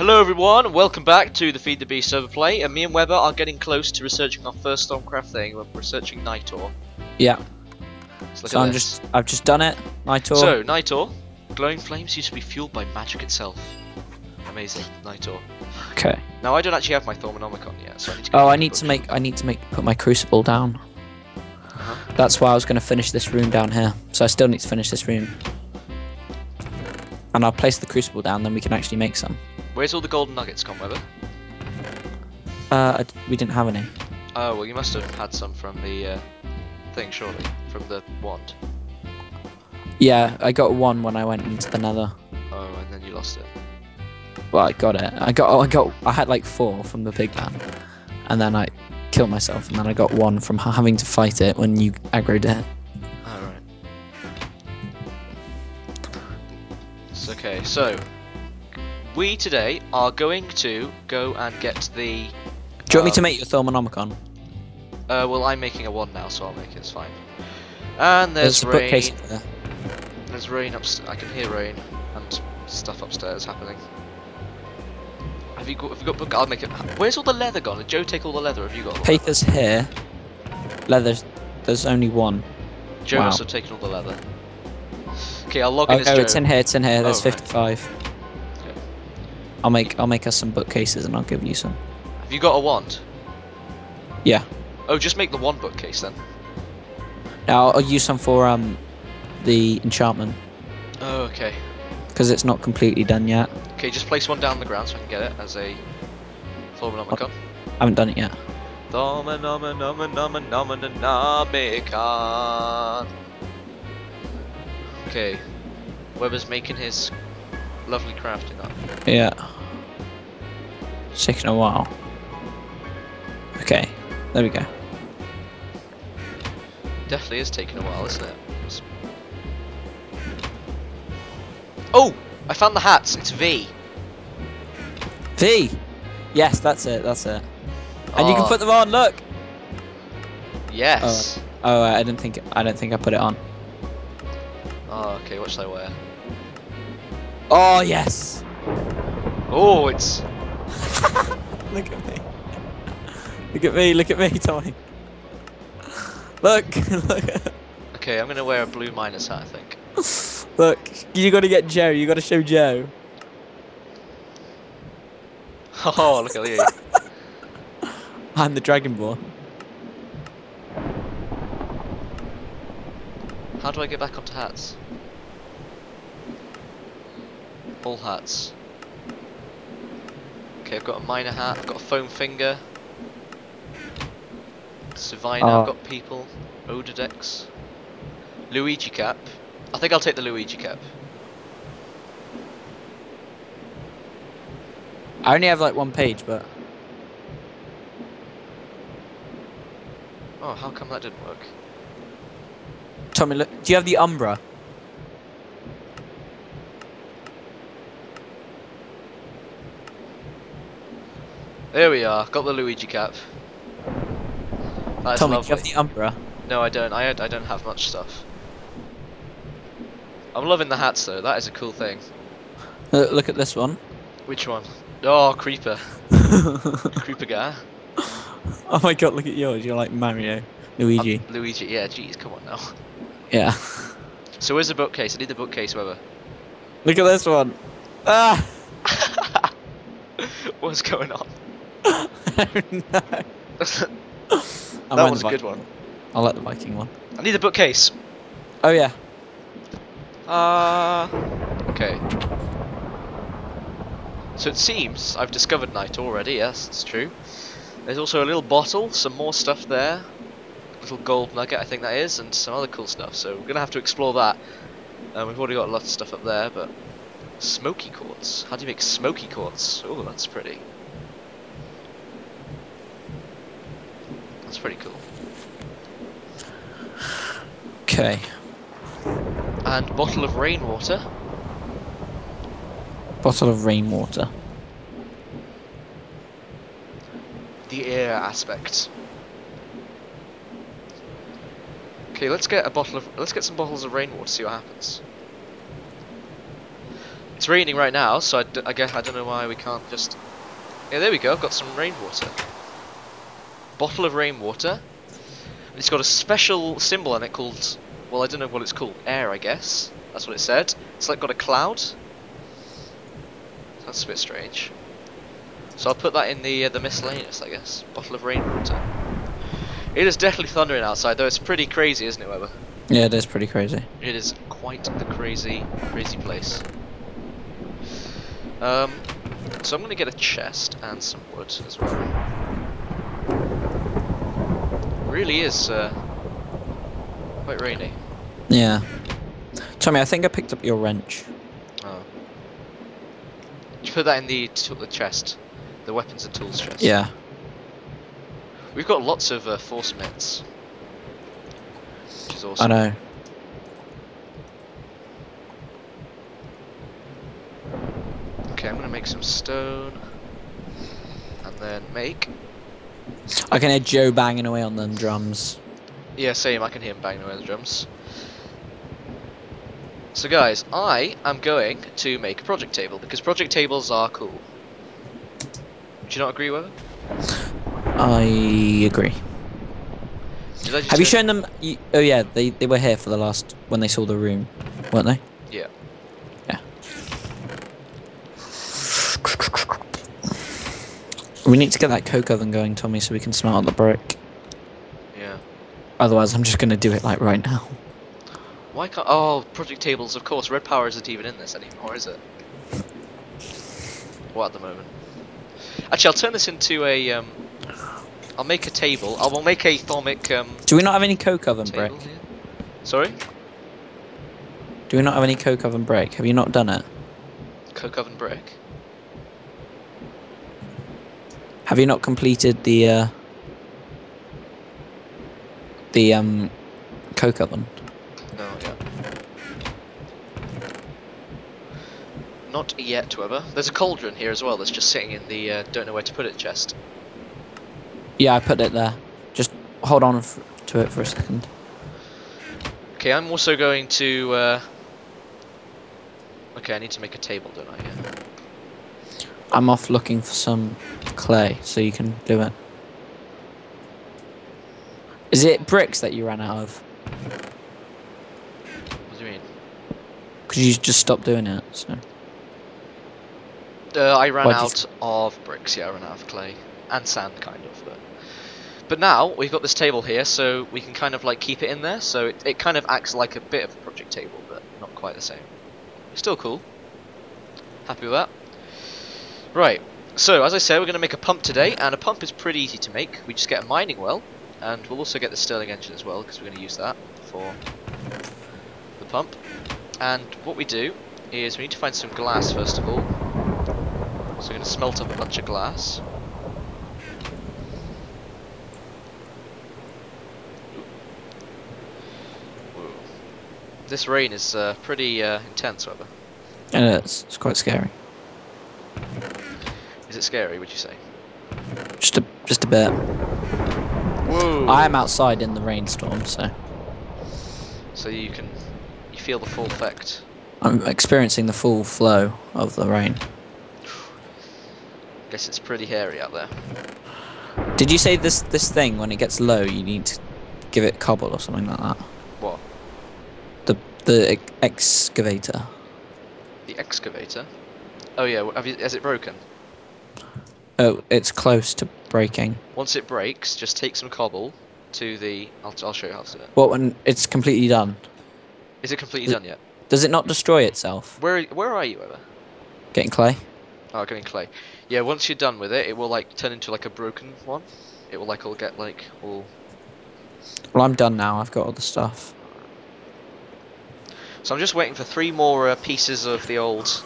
Hello everyone, welcome back to the Feed the Beast overplay, and me and Webber are getting close to researching our first Thaumcraft thing. We're researching Nitor. Yeah. So I'm this. just I've just done it. Nitor. So, Nitor, glowing flames used to be fueled by magic itself. Amazing, Nitor. okay. Now I don't actually have my Thaumonomicon yet, so I need to. Oh, I need to make I need to make put my crucible down. Uh-huh. That's why I was going to finish this room down here. So I still need to finish this room. And I'll place the crucible down, then we can actually make some. Where's all the golden nuggets gone, Webber? Uh, we didn't have any. Oh well, you must have had some from the uh, thing, surely, from the wand. Yeah, I got one when I went into the Nether. Oh, and then you lost it. Well, I got it. I got oh, I got I had like four from the big man, and then I killed myself, and then I got one from having to fight it when you aggroed it. Alright. It's okay, so we today are going to go and get the. Do you want me to um, make your Thaumonomicon? Uh, well, I'm making a one now, so I'll make it. It's fine. And there's, There's rain. there. There's rain upstairs. I can hear rain and stuff upstairs happening. Have you got? Have you got book? I'll make it. Where's all the leather gone? Did Joe take all the leather? Have you got? the leather? Here. Leather's there's only one. Joe wow. must have taken all the leather. Okay, I'll log in Oh no, Joe. it's in here. It's in here. There's Oh, 55. Okay. I'll make I'll make us some bookcases and I'll give you some. Have you got a wand? Yeah. Oh, just make the one bookcase then. Now I'll, I'll use some for um the enchantment Oh, okay. because it's not completely done yet. Okay, just place one down on the ground so I can get it as a Thaumonomicon. I haven't done it yet. Okay. Webber's making his lovely crafting up. Yeah. It's taking a while. Okay. There we go. Definitely is taking a while, isn't it? It's- Oh! I found the hats. It's V. V. Yes, that's it. That's it. And you can Oh, put them on. Look. Yes. Oh, uh, I didn't think I don't think I put it on. Oh, okay. What should I wear? Oh yes. Oh, it's. Look at me. Look at me, look at me, Tommy. Look, look, Okay, I'm gonna wear a blue minus hat. I think. look. You gotta get Joe, you gotta show Joe. Oh, look at you. I'm the Dragonborn. How do I get back onto hats? All hats. Okay, I've got a miner hat, I've got a foam finger. Savina, Oh. I've ah. got people. Ododex. Luigi cap. I think I'll take the Luigi cap. I only have like one page, but Oh, how come that didn't work? Tommy, look. Do you have the Umbra? There we are, got the Luigi cap. That is Tommy, lovely. do you have the Umbra? No, I don't. I, I don't have much stuff. I'm loving the hats though. That is a cool thing. Look, look at this one. Which one? Oh, creeper. creeper guy. oh my god, look at yours. You're like Mario, Luigi. Luigi. Yeah, jeez, come on now. yeah. So where's the bookcase? I need the bookcase, Weber. Look at this one. Ah. What's going on? No. that was a good one. I'll let the Viking one. I need a bookcase. Oh yeah. Uh, okay. So it seems I've discovered night already. Yes, it's true. There's also a little bottle, some more stuff there. Little gold nugget, I think that is, and some other cool stuff. So we're gonna have to explore that. Um, we've already got a lot of stuff up there, but smoky quartz. How do you make smoky quartz? Oh, that's pretty. That's pretty cool. Okay. And bottle of rainwater. Bottle of rainwater. the air aspect. Okay, let's get a bottle of let's get some bottles of rainwater. See what happens. It's raining right now, so I, d- I guess I don't know why we can't just. Yeah, there we go. I've got some rainwater. Bottle of rainwater. It's got a special symbol on it called. Well, I don't know what it's called. Air, I guess. That's what it said. It's like got a cloud. That's a bit strange. So I'll put that in the uh, the miscellaneous, I guess. Bottle of rainwater. It is definitely thundering outside, though. It's pretty crazy, isn't it, Weber? Yeah, it is pretty crazy. It is quite the crazy, crazy place. Um, so I'm going to get a chest and some wood as well. Really is uh, quite rainy. Yeah. Tommy, I think I picked up your wrench. Oh. Did you put that in the t- the chest, the weapons and tools chest? Yeah. We've got lots of uh, force mitts, which is awesome. I know. Okay, I'm to make some stone, and then make. I can hear Joe banging away on them drums. Yeah, same. I can hear him banging away on the drums. So guys, I am going to make a project table because project tables are cool. Do you not agree, with it? I agree. Did I just Have you shown them? You, oh yeah, they they were here for the last when they saw the room, weren't they? Yeah. Yeah. We need to get that coke oven going, Tommy, so we can smelt the brick. Yeah. Otherwise, I'm just gonna do it like right now. Why can't? Oh, project tables. Of course, RedPower isn't even in this anymore, is it? What at the moment? Actually, I'll turn this into a. Um, I'll make a table. I will make a thermic um, Do we not have any coke oven brick? here. Sorry, Do we not have any coke oven brick? Have you not done it? coke oven brick. Have you not completed the uh, the um coke oven? No, yeah. Not yet, Weber. There's a cauldron here as well that's just sitting in the uh, don't know where to put it chest. Yeah, I put it there. Just hold on f- to it for a second. Okay, I'm also going to. Uh... Okay, I need to make a table, don't I? Yeah. I'm off looking for some clay so you can do it. Is it bricks that you ran out of? What do you mean? Because you just stopped doing it. So Uh, I ran out of bricks. Yeah, I ran out of clay and sand, kind of. But but now we've got this table here, so we can kind of like keep it in there. So it, it kind of acts like a bit of a project table, but not quite the same. Still cool. Happy with that. Right. So as I said, we're going to make a pump today, and a pump is pretty easy to make. We just get a mining well, and we'll also get the Stirling engine as well, because we're going to use that for the pump. And what we do is we need to find some glass first of all. So we're going to smelt up a bunch of glass. This rain is uh, pretty uh, intense, Weber. and it's it's quite scary. Is it scary, would you say? Just a just a bit. Whoa! I am outside in the rainstorm, so So you can you feel the full effect. I'm experiencing the full flow of the rain. Guess it's pretty hairy out there. Did you say this this thing when it gets low you need to give it cobble or something like that? What? The the ex- excavator. The excavator? Oh yeah, have you, has it broken? Oh, it's close to breaking. Once it breaks, just take some cobble to the. I'll, I'll show you how to do it. What when it's completely done? Is it completely done yet? Does it not destroy itself? Where where are you, Ever? Getting clay? Oh, getting clay. Yeah, once you're done with it, it will like turn into like a broken one. It will like all get like all. Well, I'm done now. I've got all the stuff. So I'm just waiting for three more uh, pieces of the old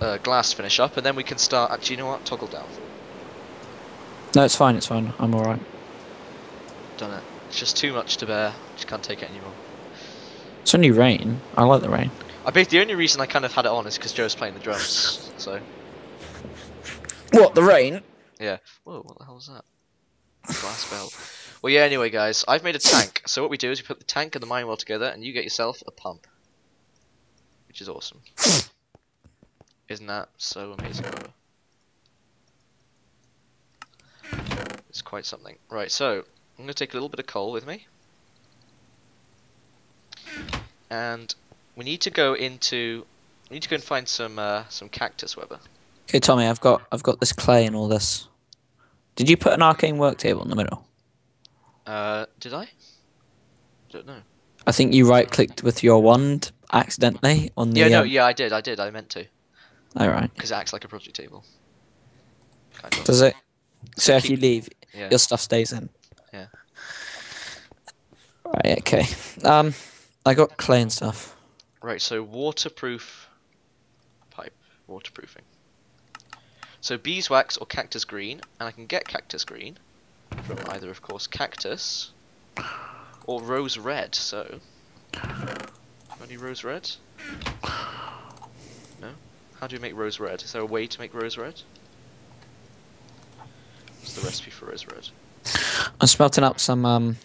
uh, glass finish up, and then we can start. Actually, you know what? Toggle down. No, it's fine. It's fine. I'm all right. Done it. It's just too much to bear. Just can't take it anymore. It's only rain. I like the rain. I think the only reason I kind of had it on is because Joe's playing the drums. So What the rain? yeah. Whoa, what the hell was that? Glass belt. Well, yeah. Anyway, guys, I've made a tank. So what we do is we put the tank and the mine well together, and you get yourself a pump, which is awesome. Isn't that so amazing, It's quite something. Right, so I'm going to take a little bit of coal with me. And we need to go into we need to go and find some uh, some cactus Webber. Okay, Tommy, I've got I've got this clay and all this. Did you put an arcane work table in the middle? Uh, did I? Don't know. I think you right clicked with your wand accidentally on the. Yeah, no, um, yeah, I did, I did, I meant to, All right. because it acts like a project table. Kind of. Does it? So if keep- you leave, Yeah. your stuff stays in. Yeah. Right. Okay. Um, I got clay and stuff. Right, so waterproof pipe, waterproofing. So beeswax or cactus green, and I can get cactus green from either, of course, cactus or rose red. So, any rose red? How do you make rose red? Is there a way to make rose red? What's the recipe for rose red? I'm smelting up some um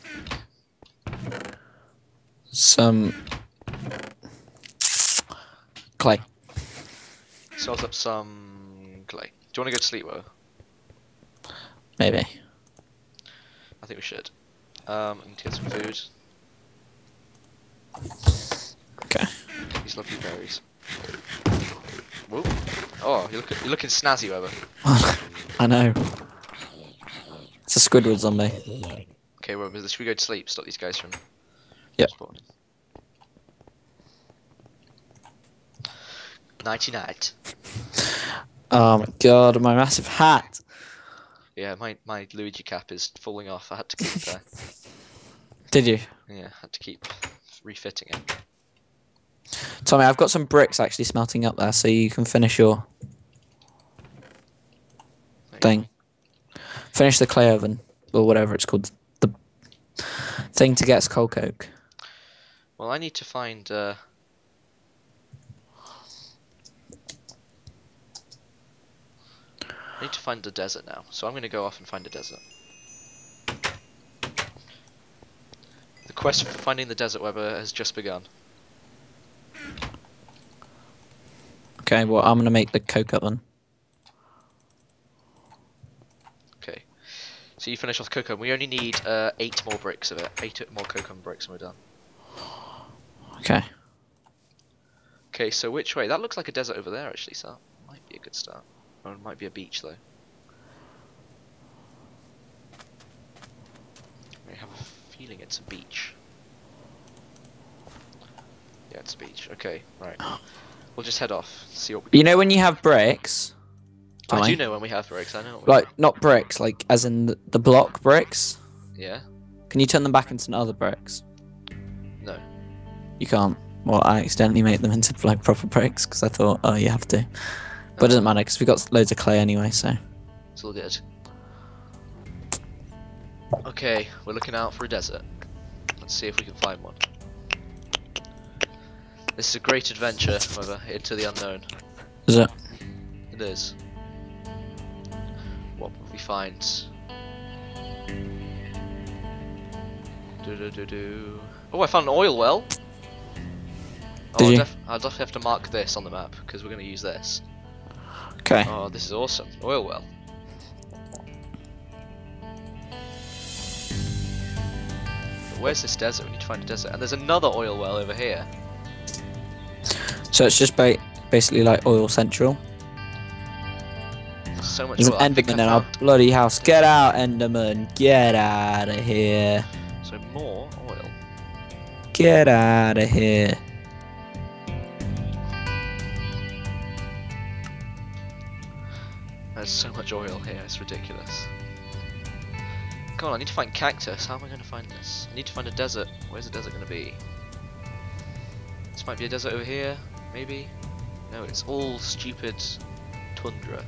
some clay. Sells up some clay. Do you want to go to sleep, Wo? Maybe. I think we should. Um, I need to get some food. Okay. These lovely berries. Whoa. Oh, you're looking, you're looking snazzy, Weber. I know. It's a Squidward zombie. Okay, well, should we go to sleep? Stop these guys from Yep. spawning. Nighty night. Oh my god, my massive hat. Yeah, my, my Luigi cap is falling off. I had to keep uh, Did you? yeah, had to keep refitting it. Tommy, I've got some bricks actually smelting up there, so you can finish your thing. Finish the clay oven, or whatever it's called. The thing to get us coal coke. Well, I need to find. Uh... I need to find a desert now, so I'm going to go off and find a desert. The quest for finding the desert Weber has just begun. Okay, well, I'm gonna make the coke oven. Okay. So you finish off cocoa. We only need uh, eight more bricks of it. Eight more cocoa bricks and we're done. Okay. Okay, so which way? That looks like a desert over there actually, so might be a good start. Or it might be a beach though. I have a feeling it's a beach. Yeah, it's a beach. Okay, right. We'll just head off. See what we You know when you have bricks, I Tommy? do know when we have bricks. I know. Like not bricks, like as in the, the block bricks. Yeah. Can you turn them back into other bricks? No. You can't. Well, I accidentally made them into like proper bricks because I thought, oh, you have to. But it doesn't matter because we got loads of clay anyway. So It's all good. Okay, we're looking out for a desert. Let's see if we can find one. This is a great adventure, however, into the unknown. is it? It is. What will we find? Do do do do. Oh, I found an oil well. Oh, Did I'll, you? def- I'll definitely have to mark this on the map because we're going to use this. Okay. Oh, this is awesome. Oil well. Where's this desert? We need to find a desert. And there's another oil well over here. So it's just ba- basically like oil central. So much There's an oil. I Enderman in our bloody house. Get out, Enderman. Get out of here. So more oil. Get out of here. There's so much oil here, it's ridiculous. Come on, I need to find cactus. How am I going to find this? I need to find a desert. Where's the desert going to be? This might be a desert over here, maybe? No, it's all stupid tundra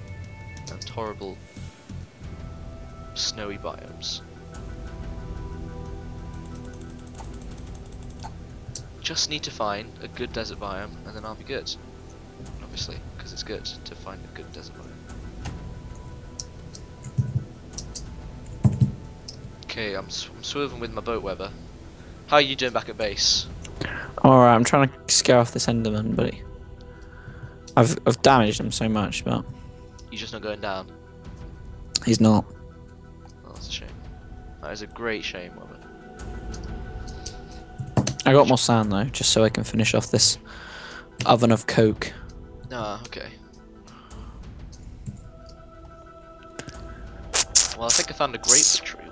and horrible snowy biomes. Just need to find a good desert biome and then I'll be good. Obviously, because it's good to find a good desert biome. Okay, I'm, sw- I'm swerving with my boat Weber. How are you doing back at base? Alright, I'm trying to scare off this Enderman, buddy. I've I've damaged him so much, but He's just not going down. he's not. Oh, that's a shame. That is a great shame it. I got more sand though, just so I can finish off this oven of coke. Ah, okay. Well, I think I found a grape tree,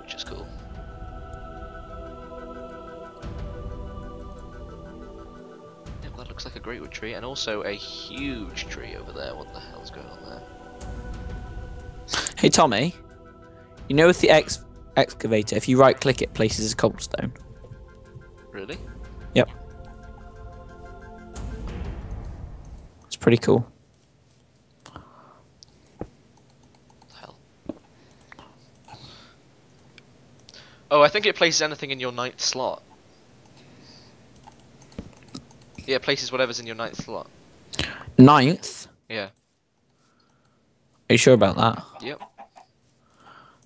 greatwood tree, and also a huge tree over there. What the hell's going on there? Hey Tommy, you know with the ex excavator, if you right click it places a cobblestone. Really? Yep. It's pretty cool. hell? Oh, I think it places anything in your ninth slot. Yeah, places whatever's in your ninth slot. Ninth. Yeah. Are you sure about that? Yep.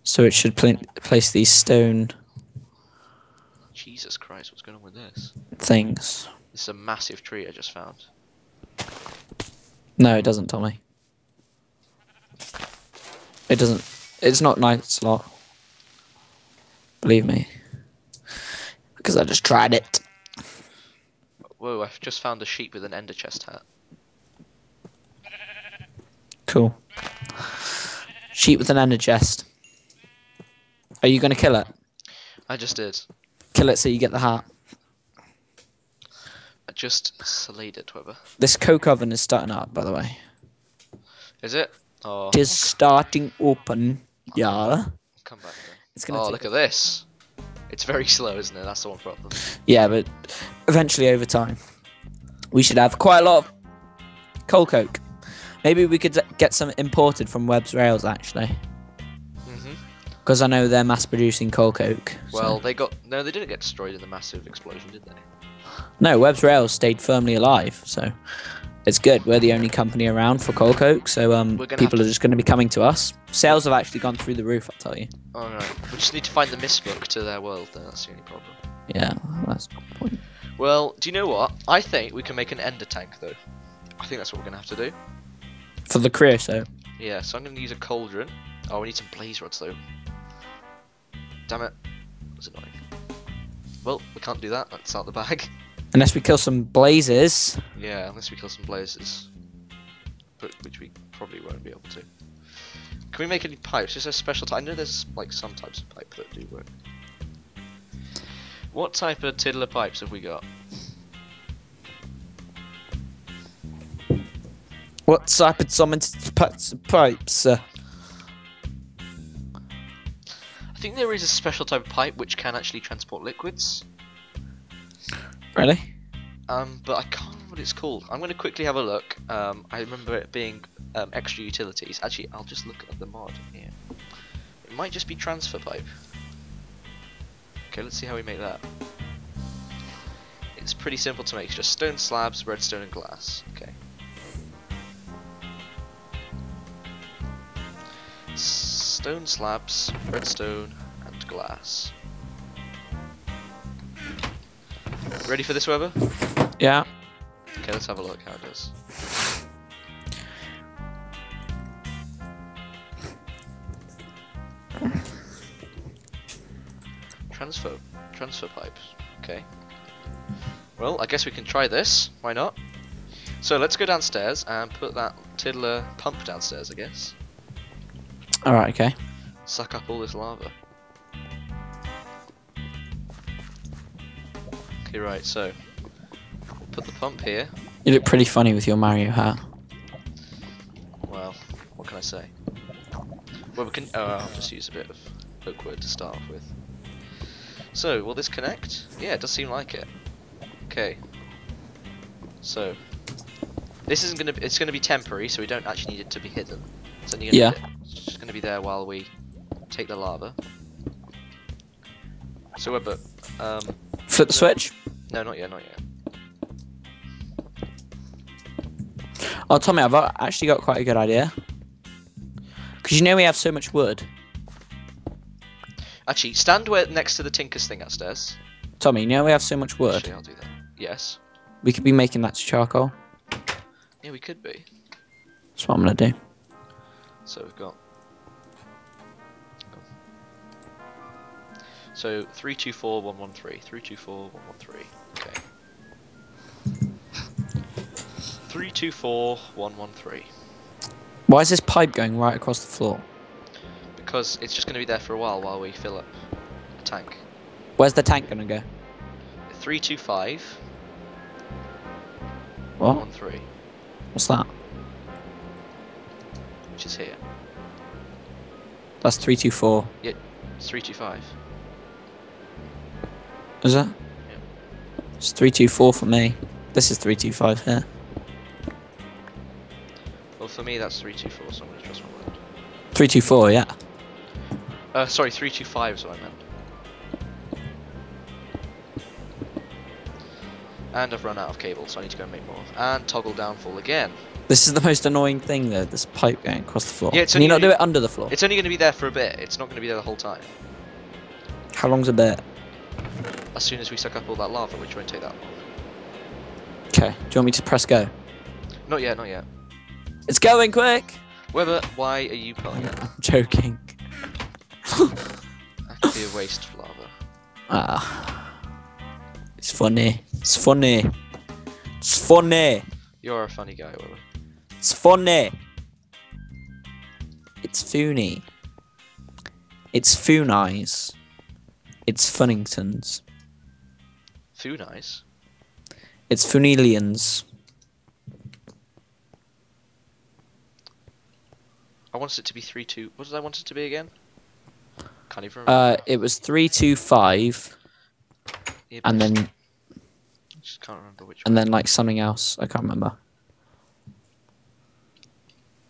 So it should pl place these stone Jesus Christ, what's going on with this? things. This is a massive tree I just found. No, it doesn't, Tommy. It doesn't. It's not night slot. Believe me. Because I just tried it. Whoa, I've just found a sheep with an ender chest hat. Cool. Sheep with an ender chest. Are you gonna kill it? I just did. Kill it so you get the hat. I just slayed it, Webber. This coke oven is starting up, by the way. Is it? Oh, It is starting open. Yeah. come back then. It's gonna Oh, look at this. It's very slow, isn't it? That's the one problem. Yeah, but eventually over time, we should have quite a lot of coal coke. Maybe we could get some imported from Webb's Rails actually, because I know they're mass producing coal coke. so- Well, they got no, they didn't get destroyed in the massive explosion, did they? no, Webb's Rails stayed firmly alive, so it's good. We're the only company around for coal coke, so um, people are just going to be coming to us. Sales have actually gone through the roof. I'll tell you. Oh no, we just need to find the mistbook to their world. Then that's the only problem. Yeah, that's the point. Well, do you know what? I think we can make an ender tank though. I think that's what we're gonna have to do. For the creosote. Yeah, so I'm gonna use a cauldron. Oh, we need some blaze rods though. Damn it. That's annoying. Well, we can't do that. That's out of the bag. Unless we kill some blazes. Yeah, unless we kill some blazes. But which we probably won't be able to. Can we make any pipes? Is there a special type? I know there's like some types of pipe that do work. What type of tiddler pipes have we got? What type of summon pipes? Uh, I think there is a special type of pipe which can actually transport liquids. really? Um, but I can't remember what it's called. I'm going to quickly have a look. Um, I remember it being um, extra utilities. Actually, I'll just look at the mod here. It might just be transfer pipe. Okay, let's see how we make that. It's pretty simple to make. It's just stone slabs, redstone, and glass. Okay. Stone slabs, redstone, and glass. Ready for this, Weber? Yeah. Okay, let's have a look how it does. Transfer, transfer pipes. Okay. Well, I guess we can try this. Why not? So let's go downstairs and put that tiddler pump downstairs. I guess. All right. Okay. Suck up all this lava. Okay, right. So put the pump here. You look pretty funny with your Mario hat. Well, what can I say? Well, we can. Oh, I'll just use a bit of hook wood to start off with. So, will this connect? Yeah, it does seem like it. Okay. So, this isn't gonna. Be, it's gonna be temporary, so we don't actually need it to be hidden. It's only gonna Yeah. Be, it's just gonna be there while we take the lava. So, uh, but um, Flip the switch. no, not yet, not yet. Oh, Tommy, I've actually got quite a good idea. Because you know we have so much wood. Actually, stand where next to the Tinker's thing upstairs. Tommy, you know we have so much wood. Actually, I'll do that. Yes. We could be making that to charcoal. Yeah, we could be. That's what I'm gonna do. So we've got. So three two four one one three. Three two four one one three. Okay. Three two four one one three. Why is this pipe going right across the floor? Because it's just going to be there for a while while we fill up the tank. Where's the tank gonna go? Three two five What? one three, What's that? which is here. That's three two four. It's three two five. Is it? It's three two four for me. This is three two five here. Well, for me that's three two four. So I'm going to trust my word. Three two four, yeah. Uh, sorry, three two five is what I meant. And I've run out of cable, so I need to go and make more. And toggle downfall again. This is the most annoying thing though, this pipe going across the floor. Yeah, it's Can you only not do it under the floor? It's only going to be there for a bit. It's not going to be there the whole time. How long's a bit? As soon as we suck up all that lava, which won't take that long. Okay. Do you want me to press go? Not yet, not yet. It's going quick! Weather, why are you pulling it? I'm joking. That could be a waste of lava. Ah. It's funny. It's funny. It's funny. You're a funny guy, Weather. It's funny. It's Foony. It's Foonies. It's Funningtons. Foo. It's Funelians. I wanted it to be 3 2. What did I want it to be again? Can't even remember. Uh, it was three two five, Yeah, and then I just can't remember which and one. then like something else. I can't remember.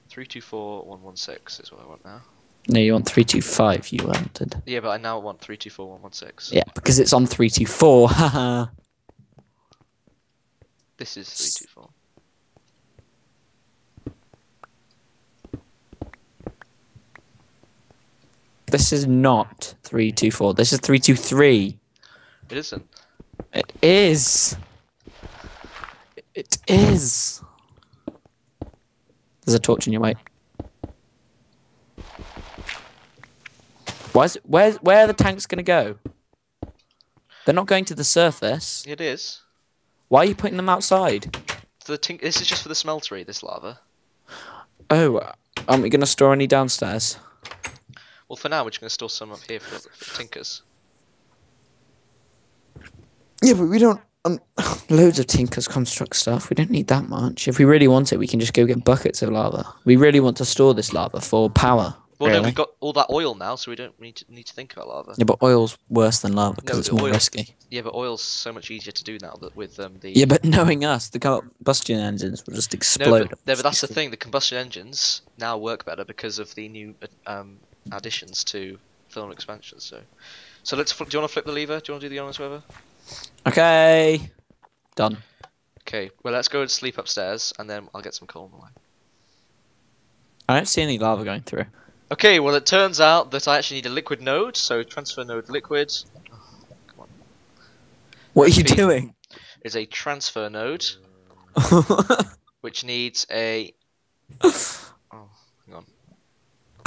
324116 is what I want now. No, you want three two five. You wanted. Yeah, but I now want 324116. Yeah, because it's on three two four. Haha. This is 324. This is not three two four. This is three two three. It isn't. It is. It is. There's a torch in your way. Why is where where are the tanks gonna go? They're not going to the surface. It is. Why are you putting them outside? The tink- this is just for the smeltery, this lava. Oh, aren't we gonna store any downstairs? Well, for now, we're just going to store some up here for, for tinkers. Yeah, but we don't. Um, loads of Tinkers construct stuff. We don't need that much. If we really want it, we can just go get buckets of lava. We really want to store this lava for power. Well, no, we've got all that oil now, so we don't need to, need to think about lava. Yeah, but oil's worse than lava because No, it's more oil- risky. Yeah, but oil's so much easier to do now that with um, the. Yeah, but knowing us, the combustion engines will just no, explode. but, no, but that's the thing. The combustion engines now work better because of the new uh, um, additions to film expansions. So, so let's. Do you want to flip the lever? Do you want to do the honest weather? Okay. Done. Okay. Well, let's go and sleep upstairs, and then I'll get some coal on the way. I don't see any lava going through. Okay. Well, it turns out that I actually need a liquid node. So transfer node liquid What are you doing? is a transfer node, which needs a.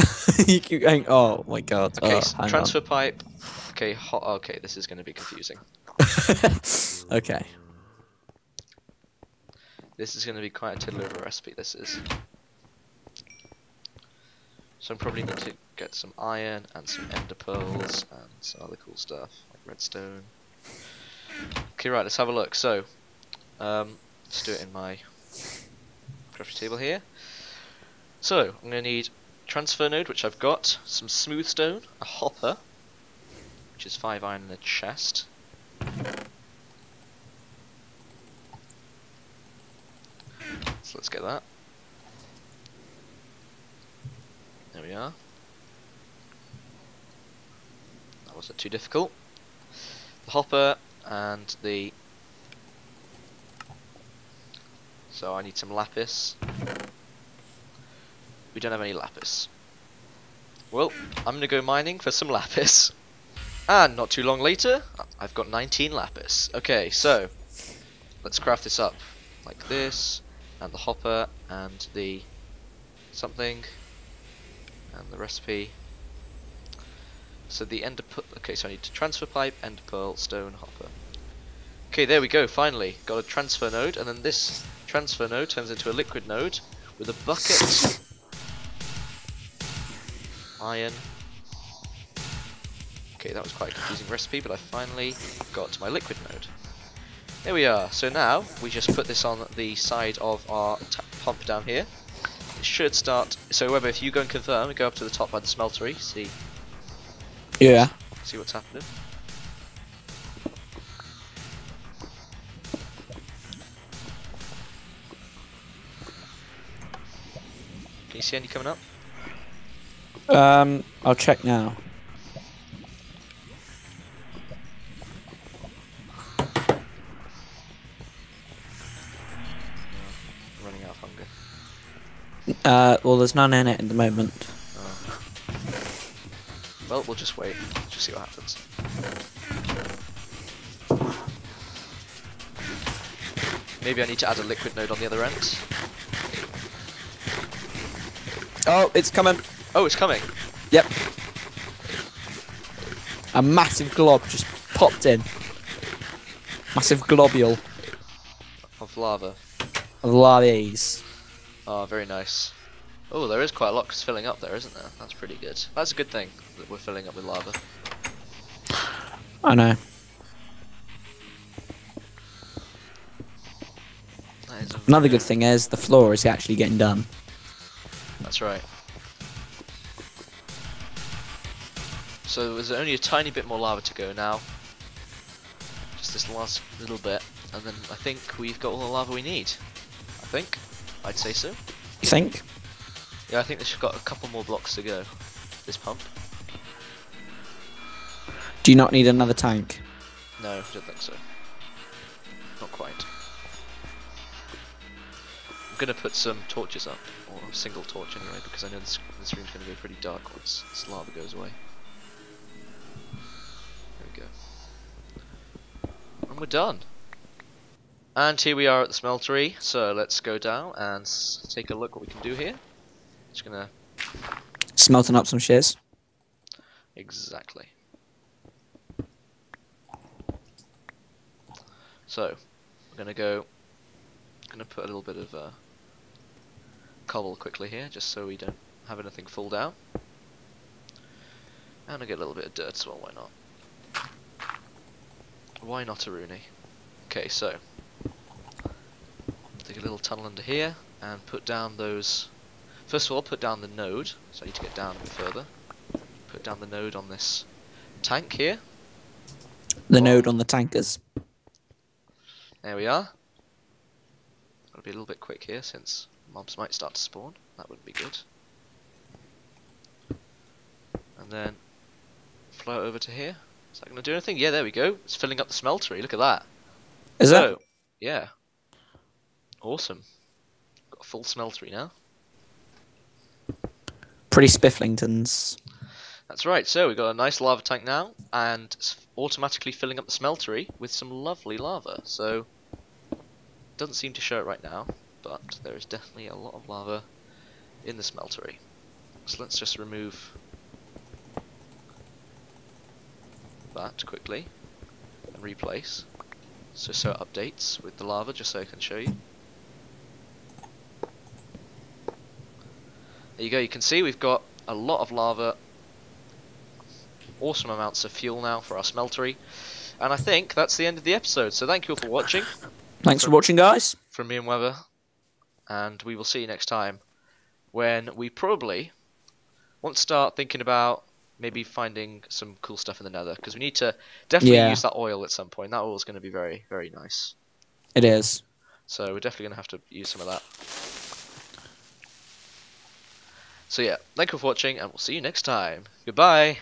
Oh, you keep going. Oh my god. Okay, oh, hang on. transfer pipe. Okay, hot. Okay, this is going to be confusing. okay. This is going to be quite a tiddler of a recipe. This is. So I'm probably need to get some iron and some ender pearls and some other cool stuff like redstone. Okay, right. Let's have a look. So, um, let's do it in my crafting table here. So I'm going to need transfer node, which I've got, some smooth stone, a hopper, which is five iron in a chest. So let's get that. There we are. That wasn't too difficult. The hopper and the. So I need some lapis. We don't have any lapis. Well, I'm gonna go mining for some lapis. And not too long later, I've got 19 lapis. Okay, so let's craft this up like this, and the hopper and the something, and the recipe. So the ender okay, so I need to transfer pipe, ender pearl, stone, hopper. Okay, there we go, finally. Got a transfer node, and then this transfer node turns into a liquid node with a bucket, iron. Okay, that was quite a confusing recipe, but I finally got to my liquid node. There we are. So now we just put this on the side of our pump down here. It should start. So, Webber, if you go and confirm, go up to the top by the smeltery, see Yeah. see what's happening. Can you see any coming up? Um, I'll check now. Running out of hunger. Uh, well, there's none in it at the moment. Oh. Well, we'll just wait. Just see what happens. Maybe I need to add a liquid node on the other end. Oh, it's coming. Oh, it's coming. Yep. A massive glob just popped in. Massive globule Of lava. of lavies. Oh, ah, very nice. Oh, there is quite a lot filling up there, isn't there? That's pretty good. That's a good thing that we're filling up with lava. I know. That is a Another good thing is the floor is actually getting done. That's right. So there's only a tiny bit more lava to go now. Just this last little bit, and then I think we've got all the lava we need. I think. I'd say so. You think? Yeah, I think has got a couple more blocks to go. This pump. Do you not need another tank? No, I don't think so. Not quite. I'm gonna put some torches up, or a single torch anyway, because I know this, this room's gonna go pretty dark once this lava goes away. And we're done. And here we are at the smeltery, so let's go down and take a look what we can do here. Just gonna Smelting up some shiz. Exactly. So, we're gonna go. Gonna put a little bit of uh, cobble quickly here, just so we don't have anything fall down. And I get a little bit of dirt as well. Why not? Why not a Rooney? Okay, so dig a little tunnel under here and put down those. First of all, put down the node. So I need to get down a bit further put down the node on this tank here. The Oh. node on the tankers. There we are. Gotta be a little bit quick here since mobs might start to spawn. That wouldn't be good. And then float over to here. Is that gonna do anything? Yeah, there we go. It's filling up the smeltery. Look at that. Is so, that? yeah. Awesome. Got a full smeltery now. Pretty spifflingtons. That's right, so we've got a nice lava tank now, and it's automatically filling up the smeltery with some lovely lava. So, doesn't seem to show it right now, but there is definitely a lot of lava in the smeltery. So let's just remove that quickly and replace. So so it updates with the lava, just so I can show you. There you go, you can see we've got a lot of lava awesome amounts of fuel now for our smeltery. And I think that's the end of the episode. So thank you all for watching Thanks for watching, guys. from me and Weather. And we will see you next time when we probably want to start thinking about maybe finding some cool stuff in the nether. Because we need to definitely Yeah. use that oil at some point. That oil is going to be very, very nice. It is. So we're definitely going to have to use some of that. So yeah, thank you for watching and we'll see you next time. Goodbye!